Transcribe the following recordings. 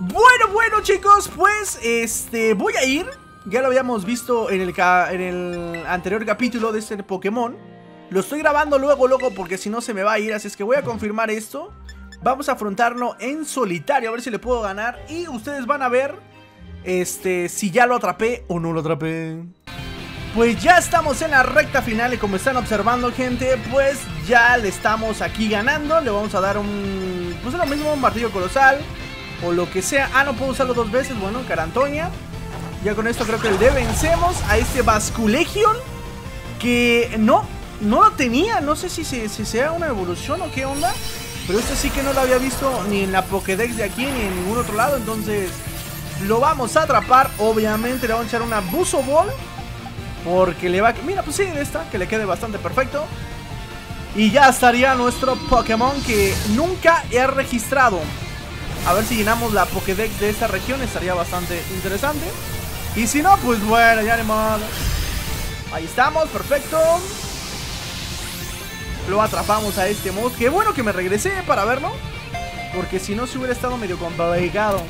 Bueno, bueno chicos, pues este voy a ir. Ya lo habíamos visto en el, en el anterior capítulo de este Pokémon. Lo estoy grabando luego, luego porque si no se me va a ir Así es que voy a confirmar esto. Vamos a afrontarlo en solitario A ver si le puedo ganar. Y ustedes van a ver Este, si ya lo atrapé o no lo atrapé. Pues ya estamos en la recta final y como están observando gente, pues ya le estamos aquí ganando. Le vamos a dar un, pues es lo mismo, un martillo colosal o lo que sea. Ah, no puedo usarlo dos veces, bueno, Carantoña. Ya con esto creo que le vencemos a este Basculegion que no, no lo tenía. No sé si, si, si sea una evolución o qué onda. Pero este sí que no lo había visto ni en la Pokédex de aquí ni en ningún otro lado. Entonces lo vamos a atrapar. Obviamente le vamos a echar una Buzo Ball. Porque le va a... Mira, pues sí, esta, que le quede bastante perfecto. Y ya estaría nuestro Pokémon que nunca he registrado. A ver si llenamos la Pokédex de esta región, estaría bastante interesante. Y si no, pues bueno, ya ni modo. Ahí estamos, perfecto. Lo atrapamos a este mod. Qué bueno que me regresé para verlo. Porque si no, se hubiera estado medio complicado.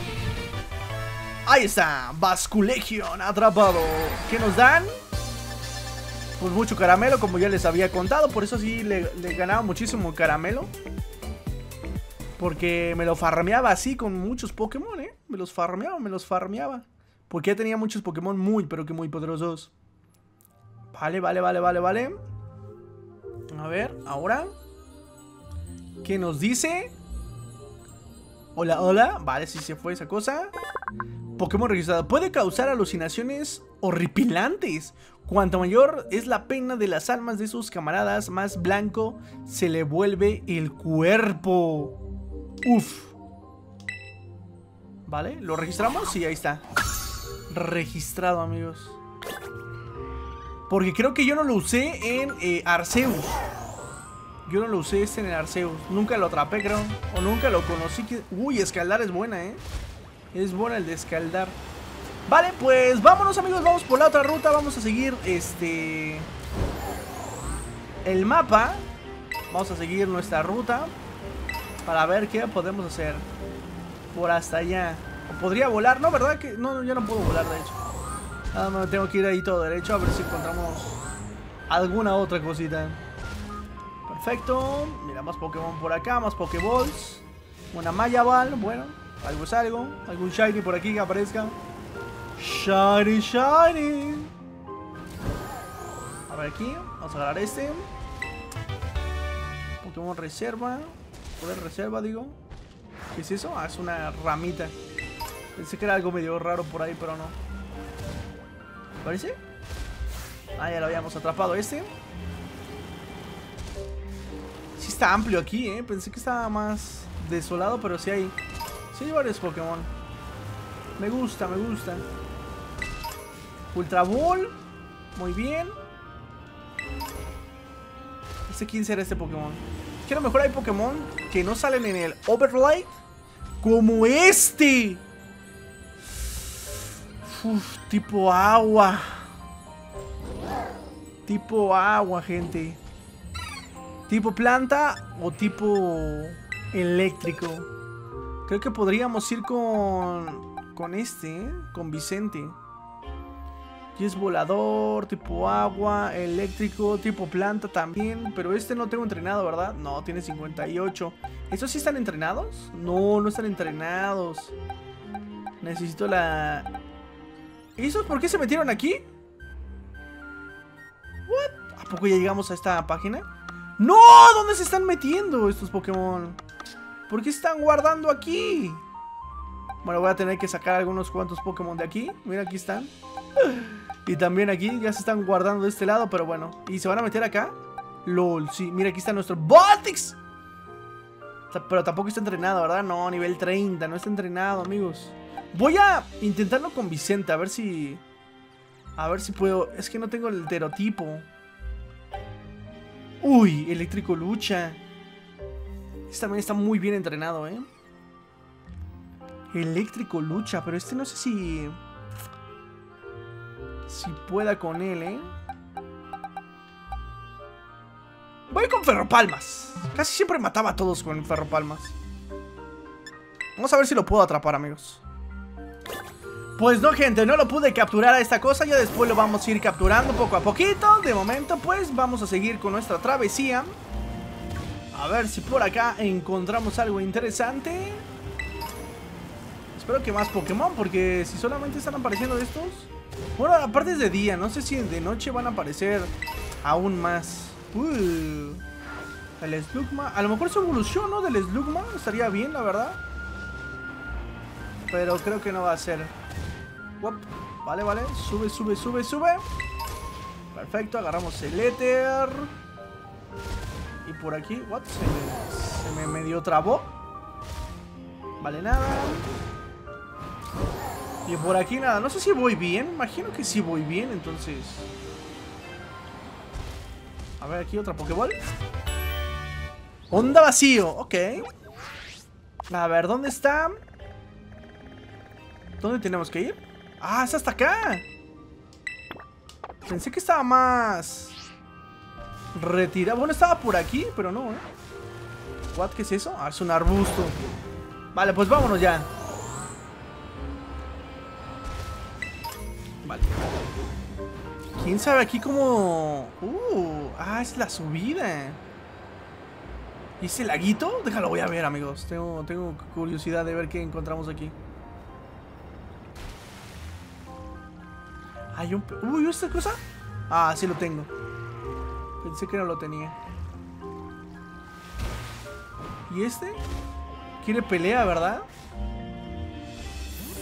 Ahí está, Basculegion atrapado. ¿Qué nos dan? pues mucho caramelo, como ya les había contado. Por eso sí le, ganaba muchísimo caramelo. Porque me lo farmeaba así con muchos Pokémon, ¿eh? Me los farmeaba, me los farmeaba. Porque ya tenía muchos Pokémon muy, pero que muy poderosos. Vale, vale, vale, vale, vale. A ver, ahora. ¿Qué nos dice? Hola, hola. Vale, si se fue esa cosa. Pokémon registrado. Puede causar alucinaciones horripilantes. Cuanto mayor es la pena de las almas de sus camaradas, más blanco se le vuelve el cuerpo. Uf. ¿Vale? ¿Lo registramos? Sí, ahí está. Registrado, amigos. Porque creo que yo no lo usé en eh, Arceus. Yo no lo usé este en Arceus. Nunca lo atrapé, creo. O nunca lo conocí. Uy, escaldar es buena, ¿eh? Es buena el de escaldar. Vale, pues vámonos amigos, vamos por la otra ruta Vamos a seguir este... El mapa Vamos a seguir nuestra ruta Para ver qué podemos hacer Por hasta allá Podría volar, ¿no? ¿Verdad? que No, yo no puedo volar de hecho Nada más tengo que ir ahí todo derecho A ver si encontramos alguna otra cosita Perfecto Mira, más Pokémon por acá, más Pokéballs Una Maya Ball, bueno Algo es algo, algún Shiny por aquí que aparezca Shiny, shiny. A ver aquí. Vamos a agarrar este. Pokémon reserva. Poder reserva, digo. ¿Qué es eso? Ah, es una ramita. Pensé que era algo medio raro por ahí, pero no. ¿Parece? Ah, ya lo habíamos atrapado este. Sí está amplio aquí, ¿eh? Pensé que estaba más desolado, pero sí hay... Sí hay varios Pokémon. Me gusta, me gusta. Ultra Ball. Muy bien. ¿Este quién será este Pokémon? Que a lo mejor hay Pokémon que no salen en el Overlight. Como este. Tipo agua. Tipo agua, gente. Tipo planta o tipo eléctrico. Creo que podríamos ir con... Con este, ¿eh? Con Vicente. Y es volador, tipo agua, eléctrico, tipo planta también. Pero este no tengo entrenado, ¿verdad? No, tiene 58. ¿Estos sí están entrenados? No, no están entrenados. Necesito la... ¿Esos por qué se metieron aquí? ¿What? ¿A poco ya llegamos a esta página? ¡No! ¿Dónde se están metiendo estos Pokémon? ¿Por qué están guardando aquí? Bueno, voy a tener que sacar algunos cuantos Pokémon de aquí. Mira, aquí están. Y también aquí ya se están guardando de este lado, pero bueno. ¿Y se van a meter acá? LOL, sí. Mira, aquí está nuestro Baltics. Pero tampoco está entrenado, ¿verdad? No, nivel 30. No está entrenado, amigos. Voy a intentarlo con Vicente, a ver si... A ver si puedo... Es que no tengo el terotipo. Uy, eléctrico lucha. Este también está muy bien entrenado, ¿eh? Eléctrico lucha, pero este no sé si... Si pueda con él, ¿eh? Voy con Ferropalmas. Casi siempre mataba a todos con Ferropalmas. Vamos a ver si lo puedo atrapar, amigos. Pues no, gente, no lo pude capturar a esta cosa. Ya después lo vamos a ir capturando poco a poquito. De momento, pues vamos a seguir con nuestra travesía. A ver si por acá encontramos algo interesante. Espero que más Pokémon, porque si solamente están apareciendo estos... Bueno, aparte es de día, no sé si de noche van a aparecer aún más. Uh, el Slugma, a lo mejor su evolución, ¿no? Del Slugma estaría bien, la verdad. Pero creo que no va a ser. Vale, vale, sube, sube, sube, sube. Perfecto, agarramos el éter. Y por aquí, what? Se me, se me medio trabó. Vale, nada. Y por aquí nada, no sé si voy bien Imagino que sí voy bien, entonces A ver, aquí otra Pokéball Onda vacío, ok A ver, ¿dónde está? ¿Dónde tenemos que ir? Ah, es hasta acá Pensé que estaba más Retirado Bueno, estaba por aquí, pero no, ¿eh? ¿What? ¿Qué es eso? Ah, es un arbusto Vale, pues vámonos ya ¿Quién sabe aquí cómo...? Uh, ah, es la subida. ¿Y ese laguito? Déjalo, voy a ver, amigos. Tengo, tengo curiosidad de ver qué encontramos aquí. Hay un... Uy, ¿esta cosa? Ah, sí lo tengo. Pensé que no lo tenía. ¿Y este? Quiere pelea, ¿verdad?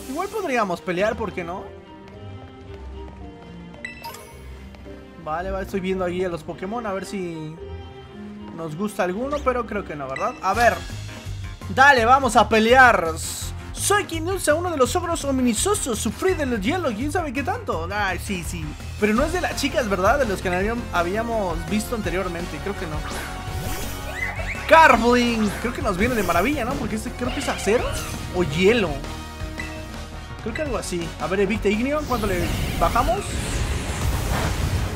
Igual podríamos pelear, ¿por qué no? Vale, vale, estoy viendo ahí a los Pokémon a ver si nos gusta alguno, pero creo que no, ¿verdad? A ver, dale, vamos a pelear. Soy quien usa uno de los ogros omnisosos, sufrir del hielo, ¿quién sabe qué tanto? Ay, sí, sí. Pero no es de las chicas, ¿verdad? De los que habíamos visto anteriormente, creo que no. Carbling, creo que nos viene de maravilla, ¿no? Porque este creo que es acero o hielo. Creo que algo así. A ver, Evite Igneo, ¿cuánto le bajamos?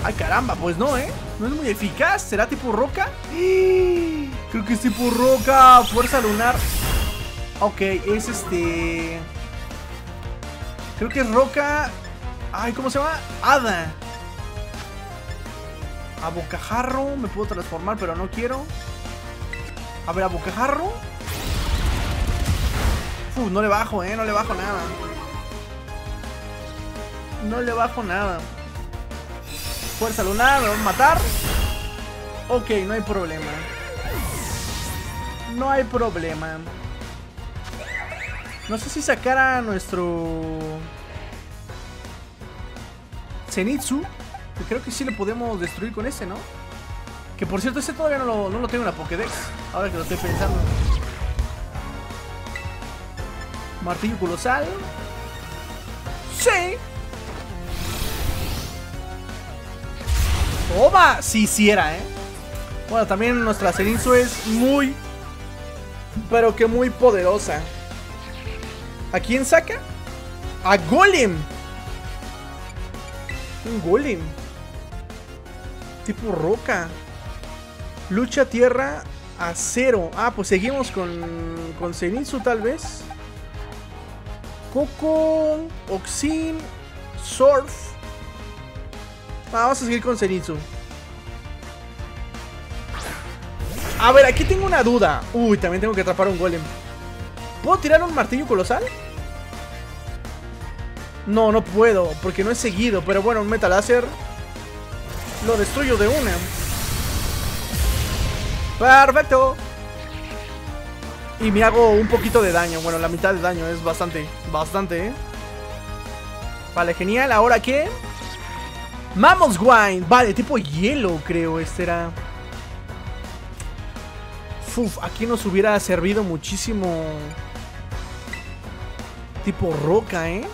Ay, caramba, pues no, ¿eh? No es muy eficaz. ¿Será tipo roca? Creo que es tipo roca. Fuerza lunar. Ok, es este... Creo que es roca... Ay, ¿cómo se llama? Hada. A bocajarro. Me puedo transformar, pero no quiero. A ver, a bocajarro. Uf, no le bajo, ¿eh? No le bajo nada. No le bajo nada. Fuerza lunar, me van a matar. Ok, no hay problema. No hay problema. No sé si sacar a nuestro... Zenitsu. Que creo que sí lo podemos destruir con ese, ¿no? Que por cierto, ese todavía no lo, no lo tengo en la Pokédex. Ahora que lo estoy pensando. Martillo colosal. Sí. ¡Toma! Si hiciera, ¿eh? Bueno, también nuestra Zenitsu es muy... Pero que muy poderosa. ¿A quién saca? ¡A Golem! Un Golem. Tipo roca. Lucha tierra acero. Ah, pues seguimos con, con Zenitsu tal vez. Coco, Oxin, Surf. Vamos a seguir con Zenitsu. A ver, aquí tengo una duda. Uy, también tengo que atrapar un golem. ¿Puedo tirar un martillo colosal? No, no puedo, porque no he seguido. Pero bueno, un metal láser lo destruyo de una. Perfecto. Y me hago un poquito de daño. Bueno, la mitad de daño es bastante, bastante, ¿eh? Vale, genial. ¿Ahora qué? Wine, Vale, tipo hielo creo este era. Uf, aquí nos hubiera servido muchísimo Tipo roca, ¿eh?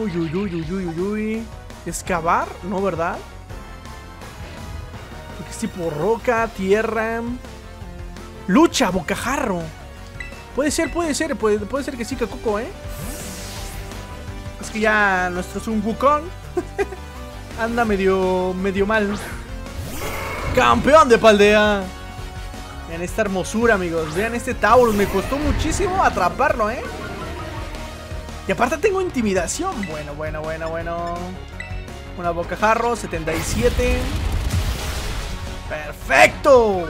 Uy, uy, uy, uy, uy, uy, Excavar, ¿no, verdad? Porque es tipo roca, tierra Lucha, bocajarro Puede ser, puede ser, puede, puede ser que sí, Coco, ¿eh? Es que ya nuestro Sun Wukong anda medio, medio mal. ¡Campeón de Paldea! En esta hermosura, amigos. Vean este Taurus. Me costó muchísimo atraparlo, ¿eh? Y aparte tengo intimidación. Bueno, bueno, bueno, bueno. Una bocajarro, 77. ¡Perfecto!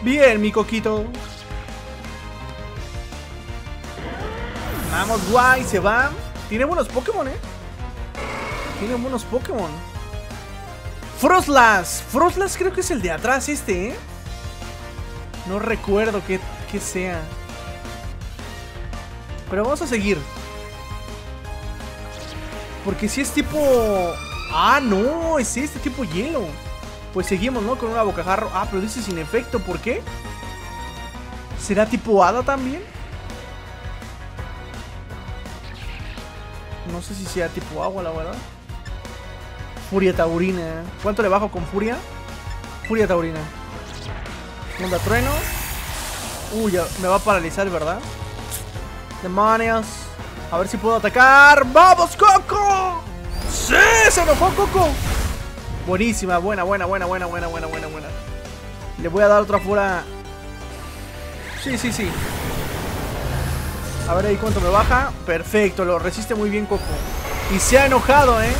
Bien, mi coquito. Vamos, guay, se va. Tiene buenos Pokémon, ¿eh? Tiene buenos Pokémon. Frostlas. Frostlas creo que es el de atrás este, ¿eh? No recuerdo qué, qué sea. Pero vamos a seguir. Porque si es tipo... Ah, no, es este tipo hielo. Pues seguimos, ¿no? Con una bocajarro. Ah, pero dice sin efecto, ¿por qué? ¿Será tipo hada también? No sé si sea tipo agua, la verdad. Furia taurina. ¿Cuánto le bajo con furia? Furia taurina. Onda trueno. Uy, me va a paralizar, ¿verdad? Demonios. A ver si puedo atacar. ¡Vamos, Coco! ¡Sí! ¡Se enojó Coco! Buenísima, buena, buena, buena, buena, buena, buena, buena, buena. Le voy a dar otra fuera. Sí, sí, sí. A ver ahí cuánto me baja. Perfecto, lo resiste muy bien Coco. Y se ha enojado, ¿eh?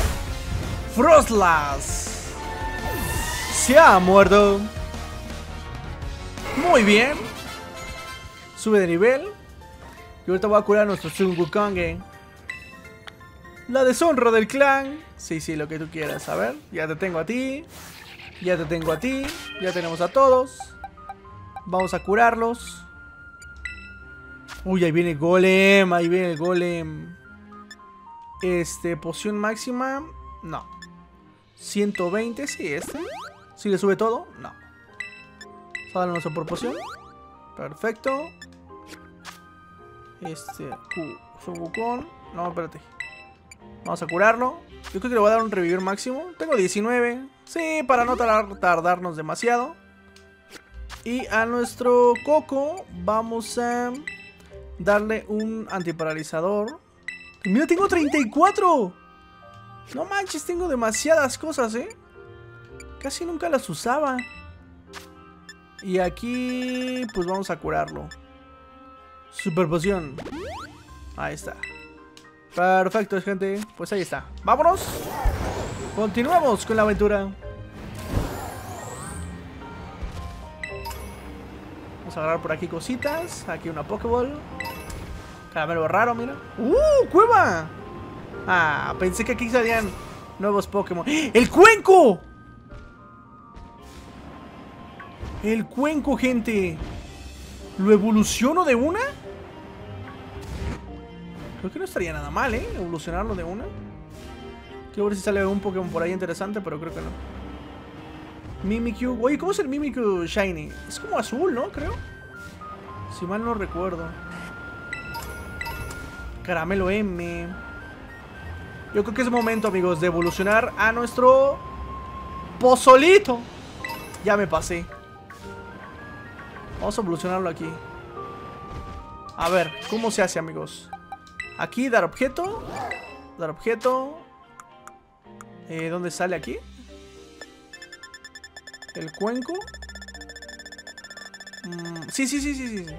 Frostlas. Se ha muerto. Muy bien. Sube de nivel. Y ahorita voy a curar a nuestro Sun Wukong. La deshonra del clan. Sí, sí, lo que tú quieras. A ver, ya te tengo a ti. Ya te tengo a ti. Ya tenemos a todos. Vamos a curarlos. Uy, ahí viene el golem. Ahí viene el golem. Este, poción máxima. No. 120, sí, este. ¿Sí le sube todo? No. Sale nuestra proporción. Perfecto. Este, Wukong. No, espérate. Vamos a curarlo. Yo creo que le voy a dar un revivir máximo. Tengo 19. Sí, para no tardarnos demasiado. Y a nuestro Coco vamos a darle un antiparalizador. ¡Mira, tengo 34! No manches, tengo demasiadas cosas, ¿eh? Casi nunca las usaba. Y aquí, pues vamos a curarlo. Super poción. Ahí está. Perfecto, gente. Pues ahí está. ¡Vámonos! Continuamos con la aventura. Vamos a agarrar por aquí cositas. Aquí una Pokéball. Caramelo raro, mira. ¡Uh! ¡Cueva! Ah, pensé que aquí salían nuevos Pokémon. ¡El cuenco! El cuenco, gente. ¿Lo evoluciono de una? Creo que no estaría nada mal, ¿eh? Evolucionarlo de una. Quiero ver si sale un Pokémon por ahí interesante, pero creo que no. Mimikyu. Oye, ¿cómo es el Mimikyu Shiny? Es como azul, ¿no? Creo. Si mal no recuerdo. Caramelo M. Yo creo que es momento, amigos, de evolucionar a nuestro pozolito. Ya me pasé. Vamos a evolucionarlo aquí. A ver, ¿cómo se hace, amigos? Aquí, dar objeto. Dar objeto. Eh, ¿Dónde sale aquí? El cuenco. Mm, sí, sí, sí, sí, sí.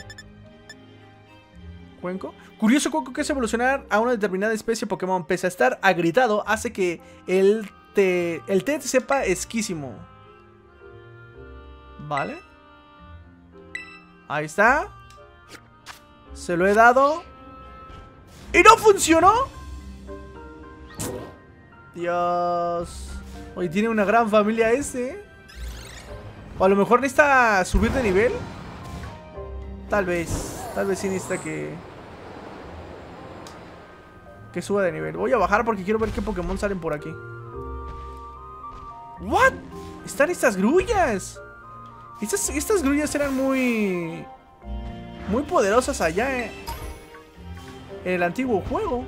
Cuenco. Curioso cuenco que es evolucionar a una determinada especie Pokémon. Pese a estar agritado, hace que el te, el té te sepa esquísimo. Vale. Ahí está. Se lo he dado. ¡Y no funcionó! Dios. Hoy tiene una gran familia ese. O a lo mejor necesita subir de nivel. Tal vez. Tal vez sí necesita que... Que suba de nivel. Voy a bajar porque quiero ver qué Pokémon salen por aquí. ¿What? Están estas grullas. Estas, estas grullas eran muy... Muy poderosas allá, eh en el antiguo juego.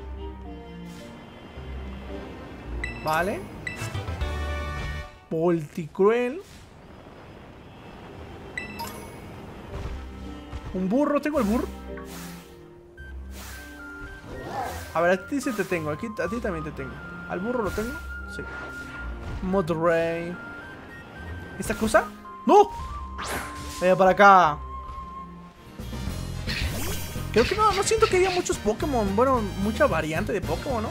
Vale. Volticruel. Un burro, tengo el burro. A ver, a ti sí te tengo, aquí a ti también te tengo. ¿Al burro lo tengo? Sí. Modray. ¿Esta cosa? ¡No! Vaya para acá. Creo que no, no siento que haya muchos Pokémon. Bueno, mucha variante de Pokémon, ¿no?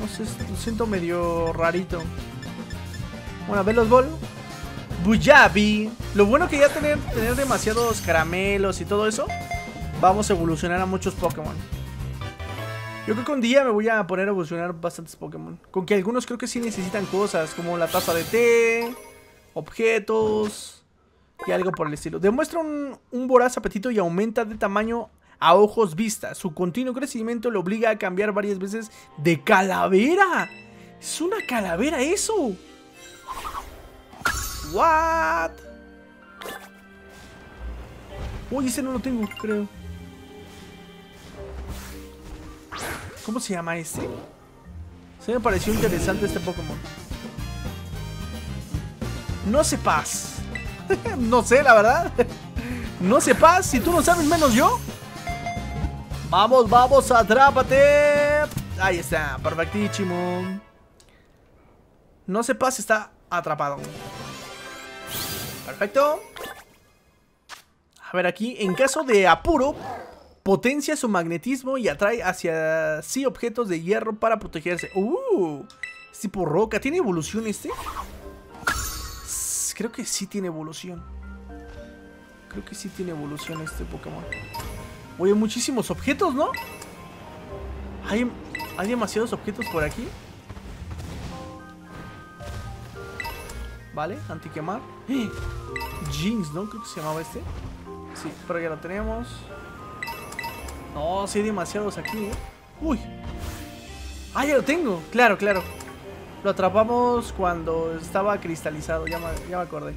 No sé, lo siento medio rarito. Bueno, a ver los bol. Buyabi. Lo bueno que ya tener, tener demasiados caramelos y todo eso, vamos a evolucionar a muchos Pokémon. Yo creo que un día me voy a poner a evolucionar bastantes Pokémon. Con que algunos creo que sí necesitan cosas, como la taza de té, objetos y algo por el estilo. Demuestra un, voraz apetito y aumenta de tamaño a ojos vistas. Su continuo crecimiento lo obliga a cambiar varias veces de calavera. Es una calavera eso. What? Uy, ese no lo tengo, creo. ¿Cómo se llama este? Se me pareció interesante este Pokémon. No sepas. no sé, la verdad. no sepas. Si tú no sabes, menos yo. Vamos, vamos, atrápate. Ahí está, perfectísimo. No sepas, está atrapado. Perfecto. A ver aquí, en caso de apuro, potencia su magnetismo y atrae hacia sí objetos de hierro para protegerse. Uh, es tipo roca. ¿Tiene evolución este? Creo que sí tiene evolución. Creo que sí tiene evolución este Pokémon. Oye, muchísimos objetos, ¿no? Hay, hay demasiados objetos por aquí. Vale, antiquemar. ¡Eh! Jinx, ¿no? Creo que se llamaba este. Sí, pero ya lo tenemos. No, sí hay demasiados aquí, ¿eh? Uy. Ah, ya lo tengo. Claro, claro. Lo atrapamos cuando estaba cristalizado. Ya me, ya me acordé.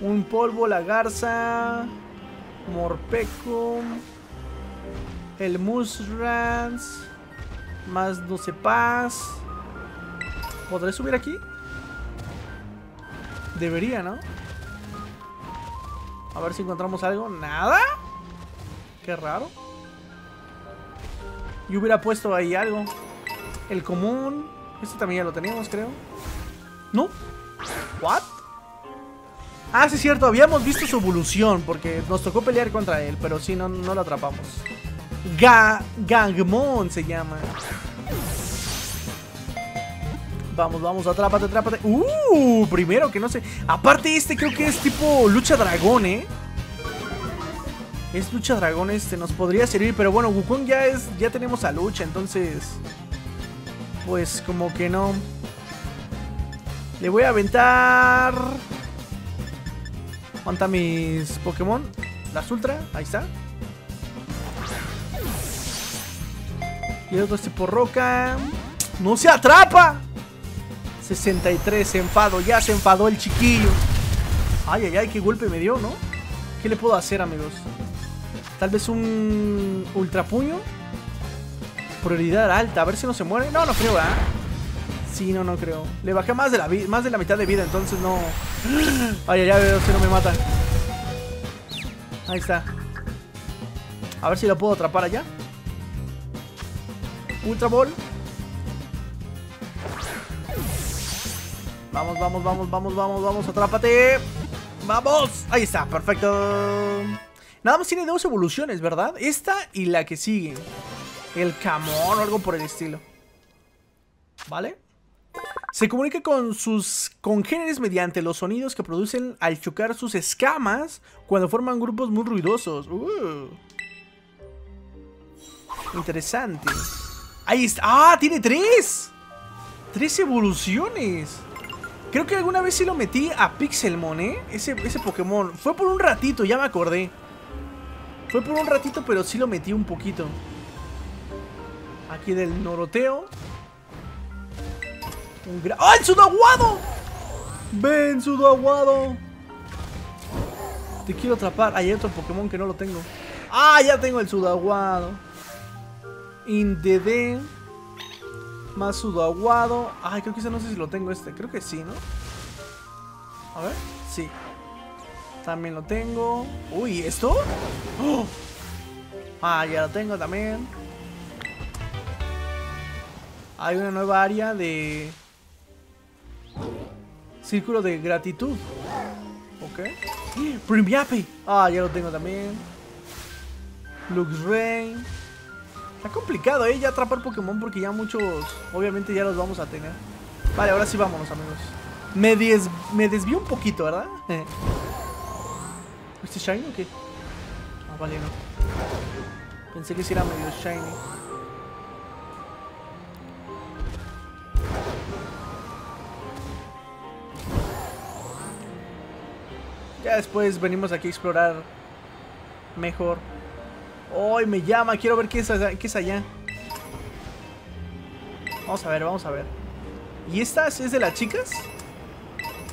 Un polvo, la garza. Morpeco. El Musrans. Más no sepas. ¿Podré subir aquí? Debería, ¿no? A ver si encontramos algo. ¿Nada? Qué raro. Yo hubiera puesto ahí algo. El común. Este también ya lo teníamos, creo. ¿No? ¿What? Ah, sí es cierto. Habíamos visto su evolución porque nos tocó pelear contra él. Pero sí, no, no lo atrapamos. Ga Gangmon se llama. Vamos, vamos, atrápate, atrápate. Uh, primero que no sé. Aparte este creo que es tipo lucha dragón, ¿eh? Es lucha dragón este, nos podría servir, pero bueno, Wukong ya es, ya tenemos a lucha, entonces, pues como que no. Le voy a aventar. ¿Cuánta mis Pokémon? Las Ultra, ahí está. Y el otro es tipo roca. ¡No se atrapa! 63, se enfado, ya se enfadó el chiquillo. Ay, ay, ay, qué golpe me dio, ¿no? ¿Qué le puedo hacer, amigos? Tal vez un ultra puño. Prioridad alta, a ver si no se muere. No, no creo, ¿ah? Sí, no, no creo. Le bajé más de la, más de la mitad de vida, entonces no... Ay, ay, ay, si no me mata. Ahí está. A ver si lo puedo atrapar allá. Ultra Ball. Vamos, vamos, vamos, vamos, vamos, vamos, atrápate. ¡Vamos! Ahí está, perfecto. Nada más tiene dos evoluciones, ¿verdad? Esta y la que sigue. El camón o algo por el estilo. ¿Vale? Se comunica con sus congéneres mediante los sonidos que producen al chocar sus escamas cuando forman grupos muy ruidosos. Uh. Interesante. Ahí está. ¡Ah! ¡Tiene tres! ¡Tres evoluciones! Creo que alguna vez sí lo metí a Pixelmon, ¿eh? Ese, ese Pokémon. Fue por un ratito, ya me acordé. Fue por un ratito, pero sí lo metí un poquito. Aquí del Noroteo. Un gran... ¡Ah, el Sudaguado! ¡Ven, Sudaguado! Te quiero atrapar. Hay otro Pokémon que no lo tengo. ¡Ah, ya tengo el Sudaguado! Indede. Más sudaguado. Ay, creo que ese no sé si lo tengo este. Creo que sí, ¿no? A ver. Sí. También lo tengo. Uy, ¿esto? ¡Oh! Ah, ya lo tengo también. Hay una nueva área de... Círculo de gratitud. Ok. Primiape. Ah, ya lo tengo también. Luxray. Está complicado, ¿eh? Ya atrapar Pokémon porque ya muchos, obviamente ya los vamos a tener. Vale, ahora sí vámonos, amigos. Me, des me desvío un poquito, ¿verdad? ¿Este shiny o qué? Ah, vale, no. Pensé que sí era medio shiny. Ya después venimos aquí a explorar mejor. ¡Ay, me llama! Quiero ver qué es, allá, es. Vamos a ver, vamos a ver. ¿Y esta es de las chicas?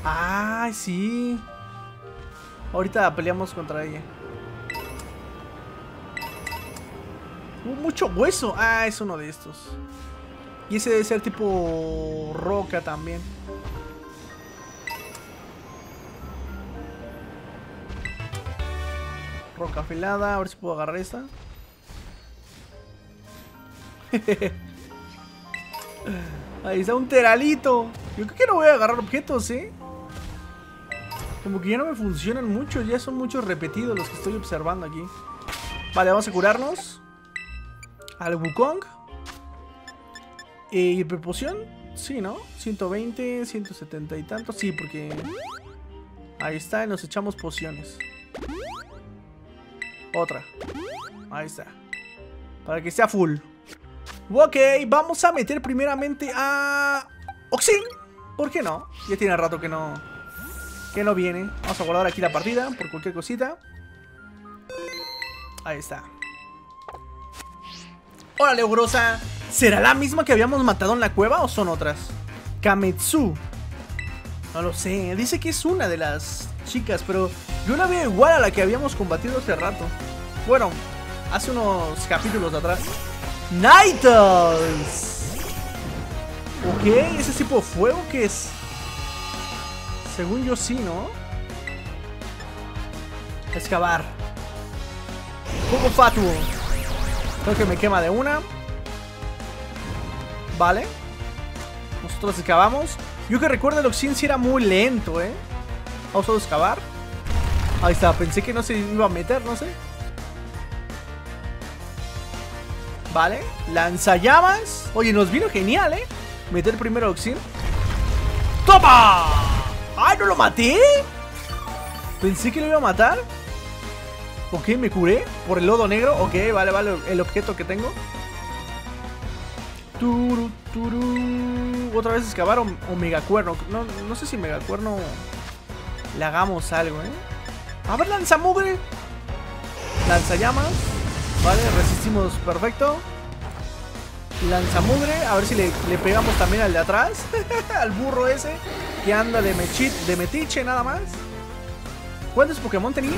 ¡Ay, sí! Ahorita peleamos contra ella. Uh, mucho hueso. Ah, es uno de estos. Y ese debe ser tipo roca también. Roca afilada, a ver si puedo agarrar esta. Ahí está un teralito. Yo creo que no voy a agarrar objetos, ¿eh? Como que ya no me funcionan mucho. Ya son muchos repetidos los que estoy observando aquí. Vale, vamos a curarnos. Al Wukong. ¿Y prepoción? Sí, ¿no? 120, 170 y tantos. Sí, porque... Ahí está, nos echamos pociones. Otra. Ahí está. Para que sea full. Ok, vamos a meter primeramente a... Oxin. ¿Por qué no? Ya tiene rato que no... Que no viene. Vamos a guardar aquí la partida por cualquier cosita. Ahí está. Órale, Ogrosa. ¿Será la misma que habíamos matado en la cueva o son otras? Kametsu. No lo sé. Dice que es una de las chicas, pero yo la veo igual a la que habíamos combatido hace rato. Bueno, hace unos capítulos atrás. Nightles. Ok, ese tipo de fuego que es. Según yo sí, ¿no? Excavar. Fuego fatuo. Creo que me quema de una. Vale. Nosotros excavamos. Yo que recuerdo el Oxin si era muy lento, ¿eh? Vamos a excavar. Ahí está, pensé que no se iba a meter, no sé. Vale, lanzallamas. Oye, nos vino genial, ¿eh? Meter primero Oxin. ¡Toma! ¡Ay, no lo maté! Pensé que lo iba a matar. Ok, me curé por el lodo negro. Ok, vale, vale, el objeto que tengo. Turu, turu. Otra vez excavar o, o megacuerno. No, no sé si megacuerno le hagamos algo, ¿eh? A ver, lanzamugre. Lanzallamas. Vale, resistimos perfecto. Lanzamugre. A ver si le, pegamos también al de atrás. al burro ese. Que anda de, de metiche nada más. ¿Cuántos Pokémon tenía?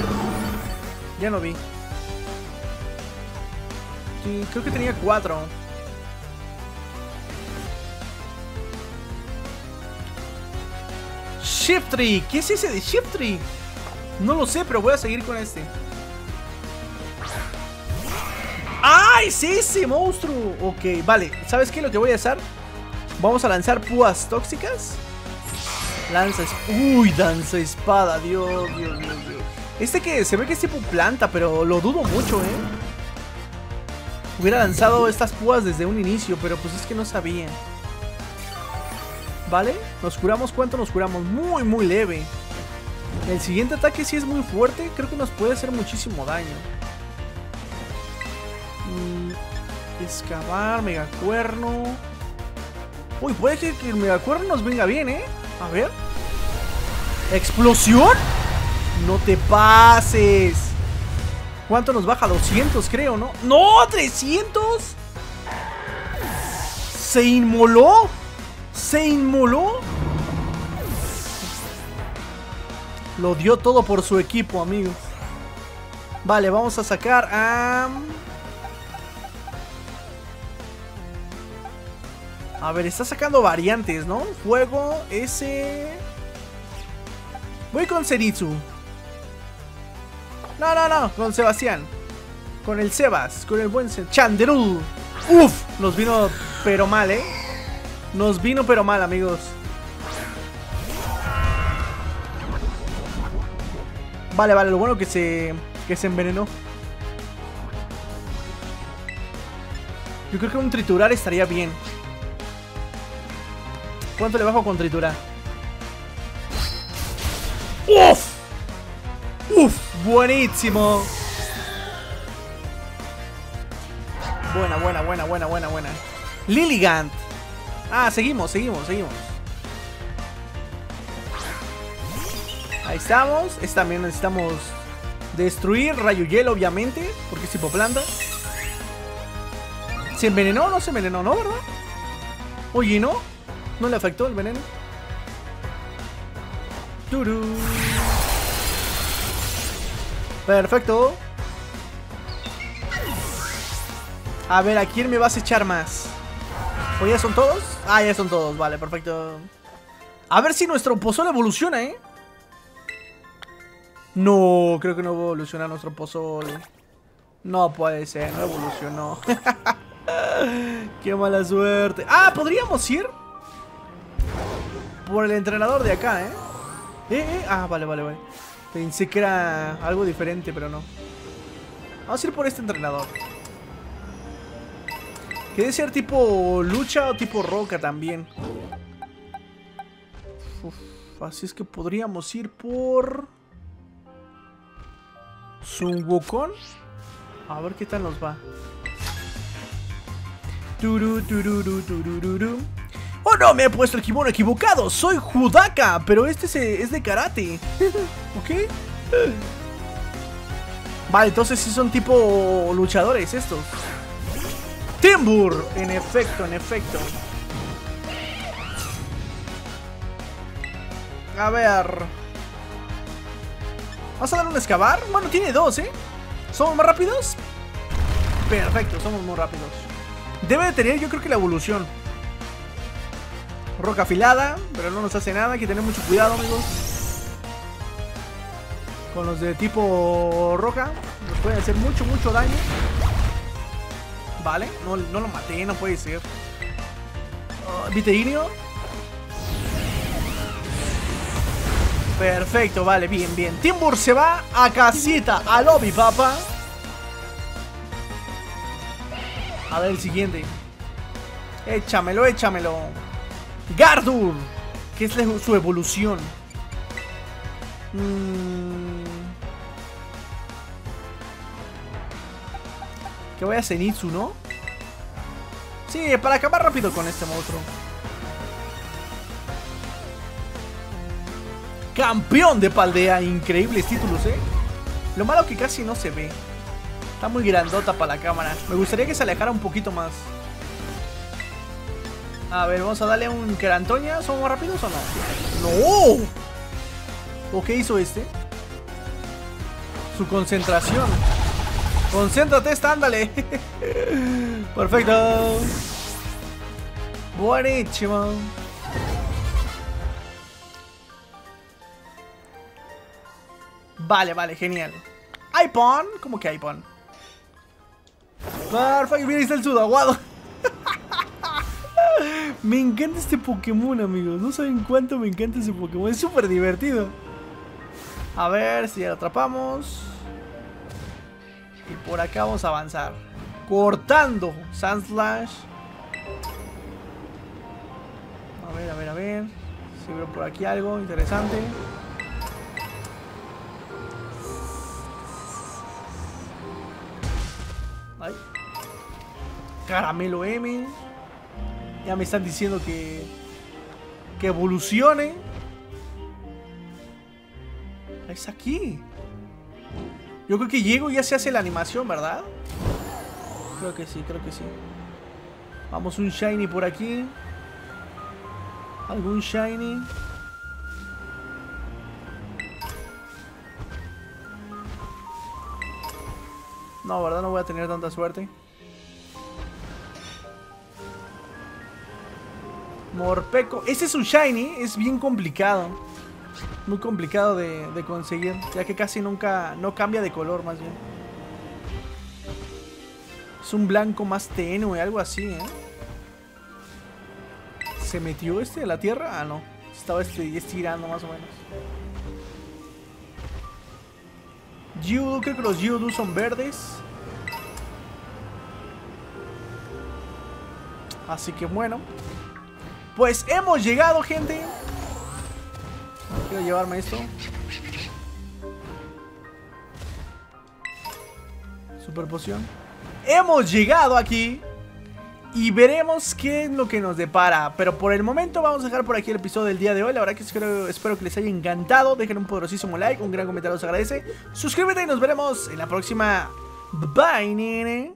Ya no vi. Creo que tenía cuatro. Shiftry. ¿Qué es ese de Shiftry? No lo sé, pero voy a seguir con este. ¡Ay, sí, ese monstruo! Ok, vale. ¿Sabes qué? Lo que voy a hacer. Vamos a lanzar púas tóxicas. Lanza... Uy, danza espada. Dios, Dios, Dios, Dios. Este que se ve que es tipo planta, pero lo dudo mucho, ¿eh? Hubiera lanzado estas púas desde un inicio, pero pues es que no sabía. ¿Vale? Nos curamos, ¿cuánto nos curamos? Muy, muy leve. El siguiente ataque sí es muy fuerte. Creo que nos puede hacer muchísimo daño. Excavar, megacuerno. Uy, puede que, el megacuerno nos venga bien, ¿eh? A ver. ¿Explosión? No te pases. ¿Cuánto nos baja? 200 creo, ¿no? ¡No! ¡300! ¿Se inmoló? ¿Se inmoló? Lo dio todo por su equipo, amigos. Vale, vamos a sacar a... A ver, está sacando variantes, ¿no? Fuego, ese... Voy con Zenitsu. No, no, no, con Sebastián. Con el Sebas, con el buen Chanderul. Uf, nos vino pero mal, ¿eh? Nos vino pero mal, amigos. Vale, vale, lo bueno que se, que se envenenó. Yo creo que un triturar estaría bien. ¿Cuánto le bajo con triturar? ¡Uf! ¡Uf! Buenísimo. Buena, buena, buena, buena, buena, buena. Lilligant. Ah, seguimos, seguimos, seguimos. Ahí estamos. Es también necesitamos destruir rayo hielo, obviamente. Porque es planta. ¿Se envenenó o no se envenenó, no, verdad? Oye, ¿no? ¿No le afectó el veneno? Perfecto. A ver, ¿a quién me vas a echar más? ¿O ya son todos? Ah, ya son todos, vale, perfecto. A ver si nuestro pozole evoluciona, ¿eh? No, creo que no evoluciona nuestro pozole. No puede ser, no evolucionó. Qué mala suerte. Ah, podríamos ir por el entrenador de acá, ¿eh? ¿Eh? ¿Eh? Ah, vale, vale, vale. Pensé que era algo diferente, pero no. Vamos a ir por este entrenador. Quiere ser tipo lucha o tipo roca también. así es que podríamos ir por... Sun Wukong. A ver qué tal nos va. ¡Oh no! Me he puesto el kimono equivocado. Soy Judaka, pero este es de karate. ¿Ok? Vale, entonces sí son tipo luchadores estos. Timbur. En efecto, en efecto. A ver. ¿Vas a dar un excavar? Bueno, tiene dos, ¿eh? ¿Somos más rápidos? Perfecto, somos muy rápidos. Debe de tener, yo creo que la evolución. Roca afilada, pero no nos hace nada. Hay que tener mucho cuidado, amigos. Con los de tipo roca. Nos pueden hacer mucho, mucho daño. Vale, no, lo maté, no puede ser. Uh, Perfecto, vale, bien, bien. Timbur se va a casita, a lobby, papá. A ver el siguiente. Échamelo, échamelo. Gardur. Que es su evolución. Mm. Que vaya Zenitsu, ¿no? Sí, para acabar rápido con este monstruo. Campeón de Paldea. Increíbles títulos, ¿eh? Lo malo que casi no se ve. Está muy grandota para la cámara. Me gustaría que se alejara un poquito más. A ver, vamos a darle un Kerantoña. ¿Somos más rápidos o no? ¡No! ¿O qué hizo este? Su concentración. Concéntrate esta, ándale. Perfecto. Buenísimo. Vale, vale, genial. iPhone, ¿cómo que iPhone? Perfecto, mira, está el sudaguado. Me encanta este Pokémon, amigos. No saben cuánto me encanta ese Pokémon. Es súper divertido. A ver si lo atrapamos. Y por acá vamos a avanzar. Cortando Sandslash. A ver, a ver, a ver. Si veo por aquí algo interesante. Ay. Caramelo M. Ya me están diciendo que... Que evolucione. Es aquí. Yo creo que llego y ya se hace la animación, ¿verdad? Creo que sí, creo que sí. Vamos un shiny por aquí. ¿Algún shiny? No, ¿verdad? No voy a tener tanta suerte. Morpeco. Ese es un shiny. Es bien complicado muy complicado de, conseguir, ya que casi nunca, no cambia de color más bien. Es un blanco más tenue, algo así, ¿eh? ¿Se metió este de la tierra? Ah, no. Estaba este, estirando más o menos. Geodude, creo que los Geodude son verdes. Así que bueno. Pues hemos llegado, gente. Quiero llevarme esto. Super poción. Hemos llegado aquí. Y veremos qué es lo que nos depara. Pero por el momento vamos a dejar por aquí el episodio del día de hoy. La verdad que espero, espero que les haya encantado. Dejen un poderosísimo like, un gran comentario os agradece. Suscríbete y nos veremos en la próxima. Bye, nene.